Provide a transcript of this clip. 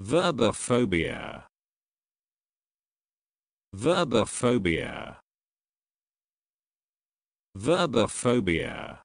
Verbophobia. Verbophobia. Verbophobia.